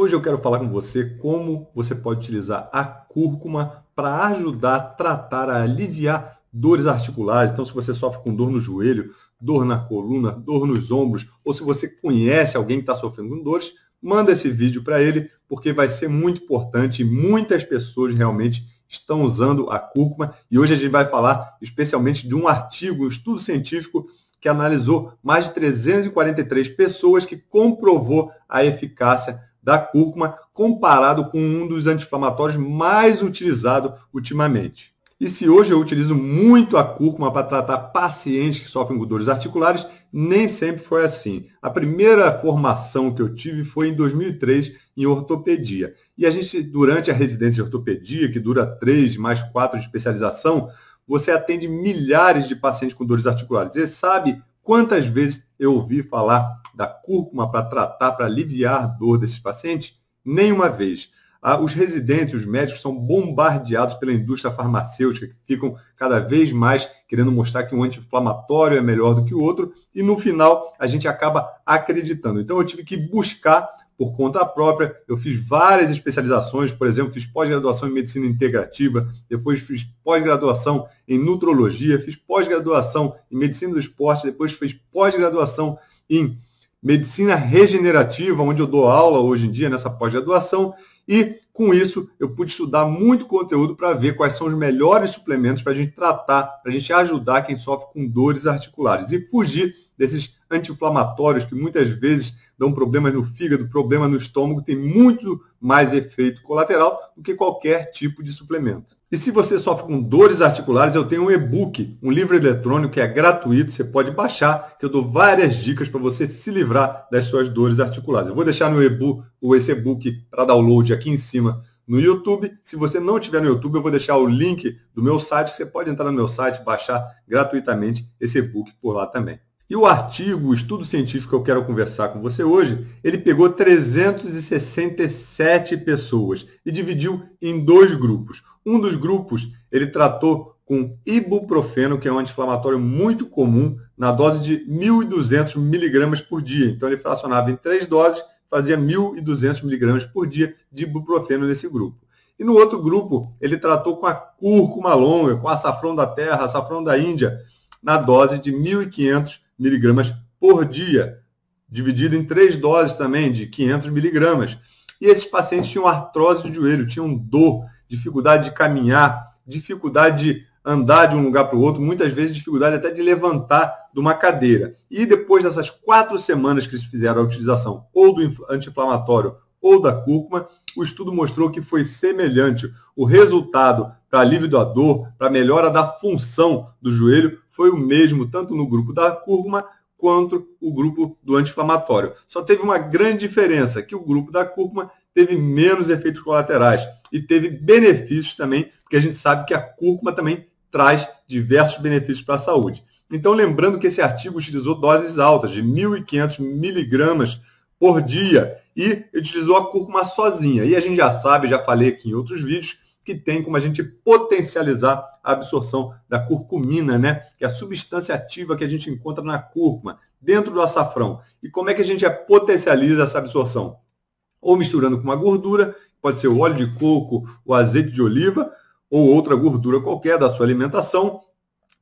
Hoje eu quero falar com você como você pode utilizar a cúrcuma para ajudar a tratar, a aliviar dores articulares. Então, se você sofre com dor no joelho, dor na coluna, dor nos ombros, ou se você conhece alguém que está sofrendo com dores, manda esse vídeo para ele, porque vai ser muito importante. Muitas pessoas realmente estão usando a cúrcuma e hoje a gente vai falar especialmente de um artigo, um estudo científico que analisou mais de 343 pessoas que comprovou a eficácia da cúrcuma comparado com um dos anti-inflamatórios mais utilizados ultimamente. E se hoje eu utilizo muito a cúrcuma para tratar pacientes que sofrem com dores articulares, nem sempre foi assim. A primeira formação que eu tive foi em 2003 em ortopedia. E a gente, durante a residência de ortopedia, que dura três mais quatro de especialização, você atende milhares de pacientes com dores articulares. Você sabe quantas vezes eu ouvi falar da cúrcuma para tratar, para aliviar a dor desses pacientes? Nenhuma vez. Ah, os residentes, os médicos são bombardeados pela indústria farmacêutica, que ficam cada vez mais querendo mostrar que um anti-inflamatório é melhor do que o outro, e no final a gente acaba acreditando. Então eu tive que buscar por conta própria. Eu fiz várias especializações, por exemplo, fiz pós-graduação em medicina integrativa, depois fiz pós-graduação em nutrologia, fiz pós-graduação em medicina do esporte, depois fiz pós-graduação em medicina regenerativa, onde eu dou aula hoje em dia nessa pós-graduação. E com isso eu pude estudar muito conteúdo para ver quais são os melhores suplementos para a gente tratar, para a gente ajudar quem sofre com dores articulares e fugir desses anti-inflamatórios que muitas vezes dão problemas no fígado, problema no estômago, tem muito mais efeito colateral do que qualquer tipo de suplemento. E se você sofre com dores articulares, eu tenho um e-book, um livro eletrônico que é gratuito, você pode baixar, que eu dou várias dicas para você se livrar das suas dores articulares. Eu vou deixar no e-book, ou esse e-book para download aqui em cima no YouTube. Se você não tiver no YouTube, eu vou deixar o link do meu site, que você pode entrar no meu site, baixar gratuitamente esse e-book por lá também. E o artigo, o estudo científico que eu quero conversar com você hoje, ele pegou 367 pessoas e dividiu em dois grupos. Um dos grupos, ele tratou com ibuprofeno, que é um anti-inflamatório muito comum, na dose de 1.200 miligramas por dia. Então, ele fracionava em três doses, fazia 1.200 miligramas por dia de ibuprofeno nesse grupo. E no outro grupo, ele tratou com a cúrcuma longa, com açafrão da terra, açafrão da Índia, na dose de 1.500 miligramas por dia, dividido em três doses também, de 500 miligramas. E esses pacientes tinham artrose de joelho, tinham dor, dificuldade de caminhar, dificuldade de andar de um lugar para o outro, muitas vezes dificuldade até de levantar de uma cadeira. E depois dessas quatro semanas que eles fizeram a utilização ou do anti-inflamatório ou da cúrcuma, o estudo mostrou que foi semelhante. O resultado para alívio da dor, para melhora da função do joelho, foi o mesmo tanto no grupo da cúrcuma quanto o grupo do anti-inflamatório. Só teve uma grande diferença, que o grupo da cúrcuma teve menos efeitos colaterais e teve benefícios também, porque a gente sabe que a cúrcuma também traz diversos benefícios para a saúde. Então, lembrando que esse artigo utilizou doses altas, de 1.500 miligramas por dia, e utilizou a cúrcuma sozinha. E a gente já sabe, já falei aqui em outros vídeos, que tem como a gente potencializar a absorção da curcumina, né? que é a substância ativa que a gente encontra na cúrcuma, dentro do açafrão. E como é que a gente potencializa essa absorção? Ou misturando com uma gordura, pode ser o óleo de coco, o azeite de oliva, ou outra gordura qualquer da sua alimentação,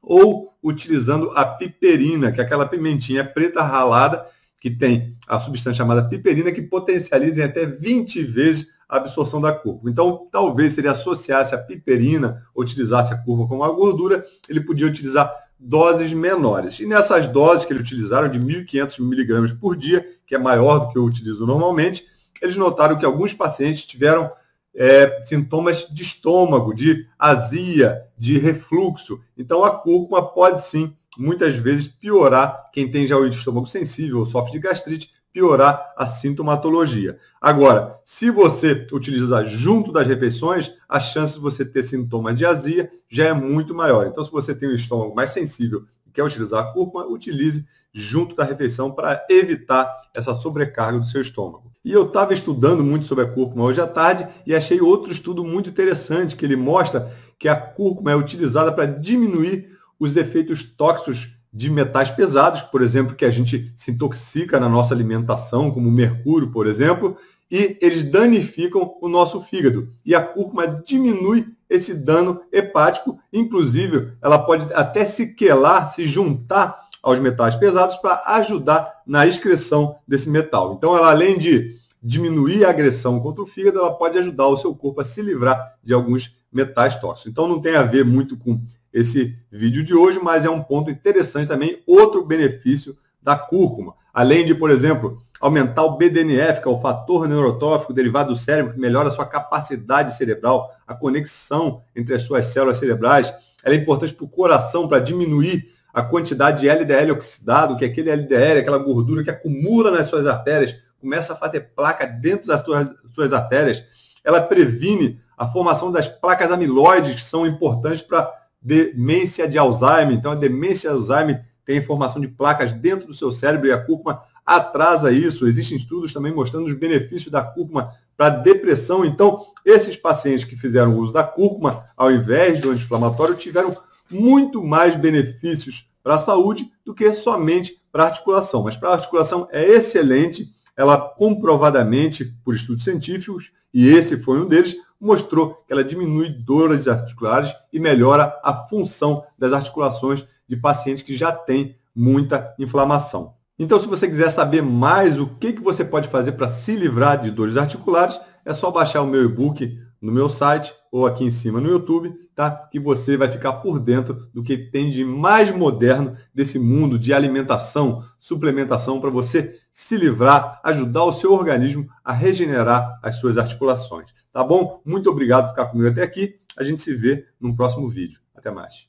ou utilizando a piperina, que é aquela pimentinha preta ralada que tem a substância chamada piperina, que potencializa em até 20 vezes a absorção da curva. Então, talvez se ele associasse a piperina, utilizasse a curva como uma gordura, ele podia utilizar doses menores. E nessas doses que ele utilizaram, de 1.500 miligramas por dia, que é maior do que eu utilizo normalmente, eles notaram que alguns pacientes tiveram é, sintomas de estômago, de azia, de refluxo. Então, a cúrcuma pode sim, muitas vezes, piorar quem tem já o estômago sensível ou sofre de gastrite, piorar a sintomatologia. Agora, se você utilizar junto das refeições, a chance de você ter sintomas de azia já é muito maior. Então, se você tem um estômago mais sensível e quer utilizar a cúrcuma, utilize junto da refeição para evitar essa sobrecarga do seu estômago. E eu estava estudando muito sobre a cúrcuma hoje à tarde e achei outro estudo muito interessante que ele mostra que a cúrcuma é utilizada para diminuir os efeitos tóxicos de metais pesados, por exemplo, que a gente se intoxica na nossa alimentação, como mercúrio, por exemplo, e eles danificam o nosso fígado. E a cúrcuma diminui esse dano hepático, inclusive ela pode até se quelar, se juntar aos metais pesados para ajudar na excreção desse metal. Então, ela além de diminuir a agressão contra o fígado, ela pode ajudar o seu corpo a se livrar de alguns metais tóxicos. Então, não tem a ver muito com esse vídeo de hoje, mas é um ponto interessante também, outro benefício da cúrcuma. Além de, por exemplo, aumentar o BDNF, que é o fator neurotrófico derivado do cérebro, que melhora a sua capacidade cerebral, a conexão entre as suas células cerebrais. Ela é importante para o coração, para diminuir a quantidade de LDL oxidado, que é aquele LDL, aquela gordura que acumula nas suas artérias, começa a fazer placa dentro das suas, suas artérias. Ela previne a formação das placas amiloides, que são importantes para demência de Alzheimer. Então, a demência de Alzheimer tem formação de placas dentro do seu cérebro e a cúrcuma atrasa isso. Existem estudos também mostrando os benefícios da cúrcuma para depressão. Então, esses pacientes que fizeram uso da cúrcuma ao invés do anti-inflamatório tiveram muito mais benefícios para a saúde do que somente para a articulação. Mas para a articulação é excelente, ela comprovadamente, por estudos científicos, e esse foi um deles, mostrou que ela diminui dores articulares e melhora a função das articulações de pacientes que já têm muita inflamação. Então, se você quiser saber mais o que, que você pode fazer para se livrar de dores articulares, é só baixar o meu e-book no meu site ou aqui em cima no YouTube, tá? Que você vai ficar por dentro do que tem de mais moderno desse mundo de alimentação, suplementação para você se livrar, ajudar o seu organismo a regenerar as suas articulações. Tá bom? Muito obrigado por ficar comigo até aqui. A gente se vê no próximo vídeo. Até mais.